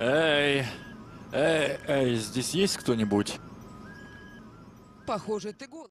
Эй, эй, эй, здесь есть кто-нибудь? Похоже, ты гол.